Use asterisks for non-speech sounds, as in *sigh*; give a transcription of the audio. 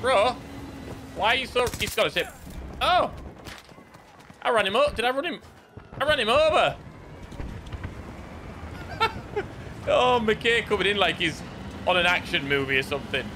Bro, why are you so... He's got a zip? Oh. I ran him up. Did I run him? I ran him over. *laughs* oh, Mackay coming in like he's on an action movie or something.